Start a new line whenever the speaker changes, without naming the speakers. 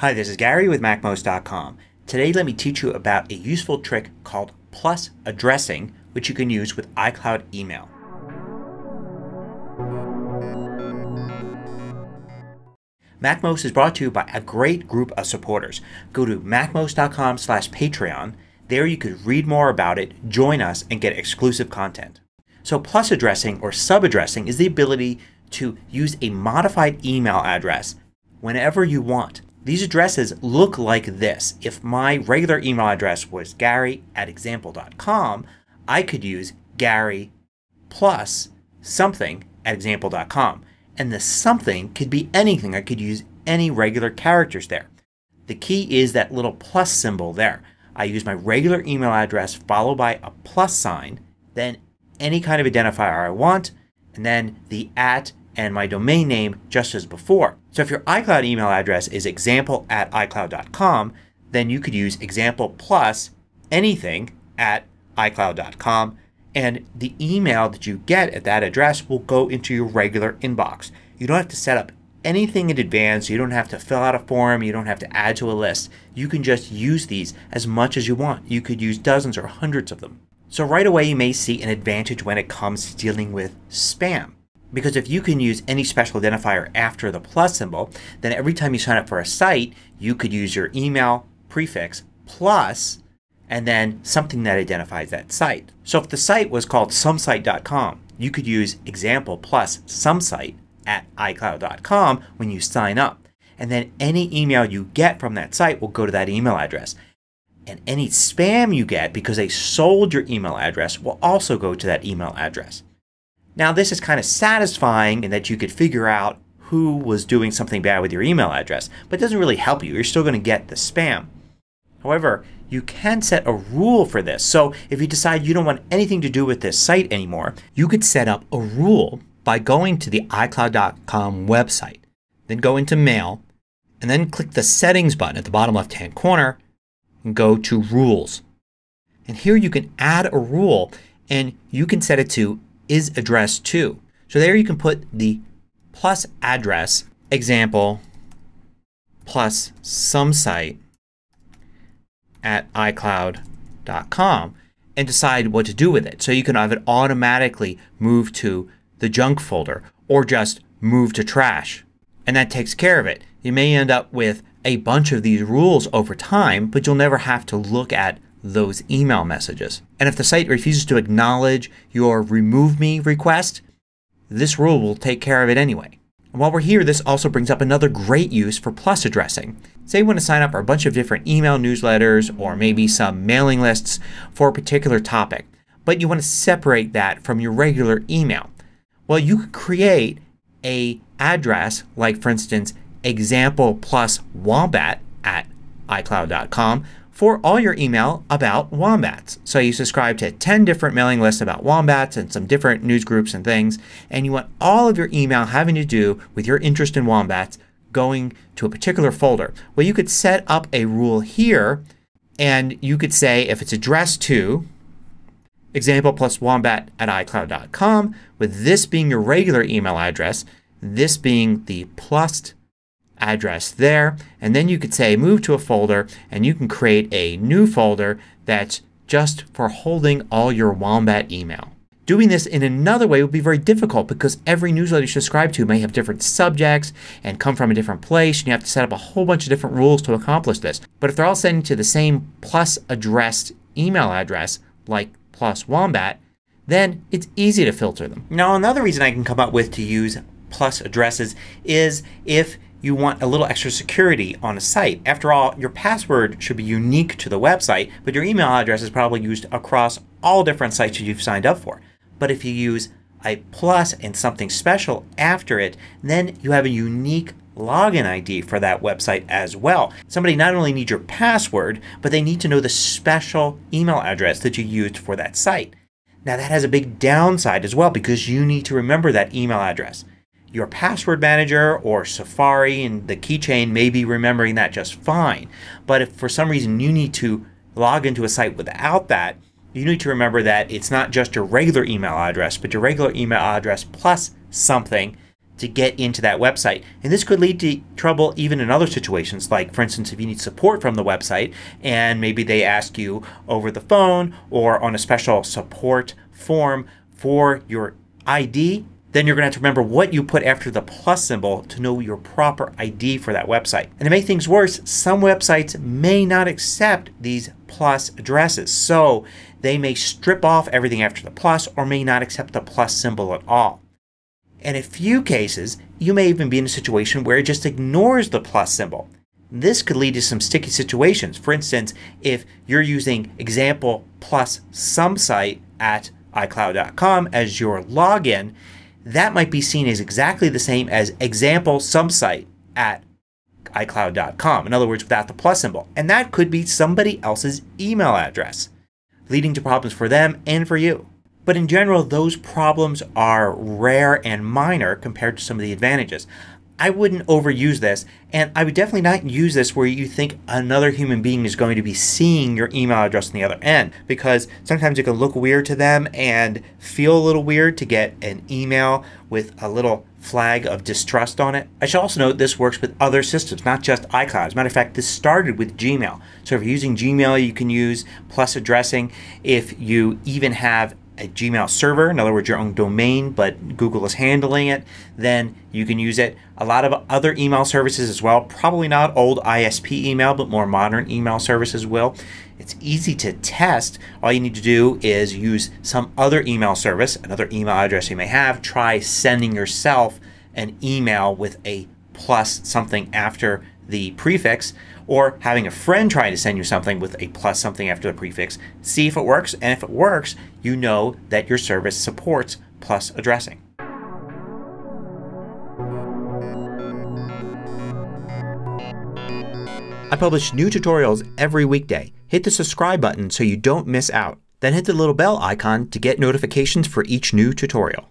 Hi, this is Gary with MacMost.com. Today let me teach you about a useful trick called plus addressing which you can use with iCloud email. MacMost is brought to you by a great group of supporters. Go to MacMost.com slash Patreon. There you could read more about it, join us, and get exclusive content. So plus addressing or subaddressing is the ability to use a modified email address whenever you want. These addresses look like this. If my regular email address was gary at example.com, I could use gary plus something at example.com. And the something could be anything. I could use any regular characters there. The key is that little plus symbol there. I use my regular email address followed by a plus sign, then any kind of identifier I want, and then the at and my domain name just as before. So if your iCloud email address is example at iCloud.com, then you could use example plus anything at iCloud.com and the email that you get at that address will go into your regular inbox. You don't have to set up anything in advance. You don't have to fill out a form. You don't have to add to a list. You can just use these as much as you want. You could use dozens or hundreds of them. So right away you may see an advantage when it comes to dealing with spam. Because if you can use any special identifier after the plus symbol, then every time you sign up for a site, you could use your email prefix plus and then something that identifies that site. So if the site was called somesite.com, you could use example plus somesite at iCloud.com when you sign up. And then any email you get from that site will go to that email address. And any spam you get because they sold your email address will also go to that email address. Now this is kind of satisfying in that you could figure out who was doing something bad with your email address. But it doesn't really help you. You're still going to get the spam. However, you can set a rule for this. So if you decide you don't want anything to do with this site anymore, you could set up a rule by going to the iCloud.com website. Then go into Mail and then click the Settings button at the bottom left hand corner and go to Rules. And here you can add a rule and you can set it to is addressed to. So there you can put the plus address example plus some site at iCloud.com and decide what to do with it. So you can have it automatically move to the junk folder or just move to trash. And that takes care of it. You may end up with a bunch of these rules over time but you'll never have to look at those email messages. And if the site refuses to acknowledge your remove me request, this rule will take care of it anyway. And while we're here this also brings up another great use for plus addressing. Say you want to sign up for a bunch of different email newsletters or maybe some mailing lists for a particular topic. But you want to separate that from your regular email. Well you could create a address like for instance example plus wombat at iCloud.com for all your email about wombats. So you subscribe to 10 different mailing lists about wombats and some different news groups and things and you want all of your email having to do with your interest in wombats going to a particular folder. Well you could set up a rule here and you could say if it's addressed to example plus wombat at iCloud.com with this being your regular email address, this being the plus address there and then you could say move to a folder and you can create a new folder that's just for holding all your Wombat email. Doing this in another way would be very difficult because every newsletter you subscribe to may have different subjects and come from a different place and you have to set up a whole bunch of different rules to accomplish this. But if they're all sending to the same plus addressed email address like plus Wombat then it's easy to filter them. Now another reason I can come up with to use plus addresses is if you want a little extra security on a site. After all, your password should be unique to the website, but your email address is probably used across all different sites that you've signed up for. But if you use a plus and something special after it, then you have a unique login ID for that website as well. Somebody not only needs your password, but they need to know the special email address that you used for that site. Now that has a big downside as well because you need to remember that email address your password manager or Safari and the keychain may be remembering that just fine. But if for some reason you need to log into a site without that, you need to remember that it's not just your regular email address, but your regular email address plus something to get into that website. And this could lead to trouble even in other situations, like for instance, if you need support from the website and maybe they ask you over the phone or on a special support form for your ID, then you're going to have to remember what you put after the plus symbol to know your proper ID for that website. And to make things worse, some websites may not accept these plus addresses. So they may strip off everything after the plus or may not accept the plus symbol at all. In a few cases, you may even be in a situation where it just ignores the plus symbol. This could lead to some sticky situations. For instance, if you're using example plus some site at iCloud.com as your login, that might be seen as exactly the same as example some site at iCloud.com. In other words, without the plus symbol. And that could be somebody else's email address, leading to problems for them and for you. But in general, those problems are rare and minor compared to some of the advantages. I wouldn't overuse this, and I would definitely not use this where you think another human being is going to be seeing your email address on the other end because sometimes it can look weird to them and feel a little weird to get an email with a little flag of distrust on it. I should also note this works with other systems, not just iCloud. As a matter of fact, this started with Gmail. So if you're using Gmail, you can use plus addressing. If you even have a Gmail server, in other words, your own domain, but Google is handling it, then you can use it. A lot of other email services as well, probably not old ISP email, but more modern email services will. It's easy to test. All you need to do is use some other email service, another email address you may have. Try sending yourself an email with a plus something after the prefix or having a friend trying to send you something with a plus something after the prefix. See if it works and if it works you know that your service supports plus addressing. I publish new tutorials every weekday. Hit the subscribe button so you don't miss out. Then hit the little bell icon to get notifications for each new tutorial.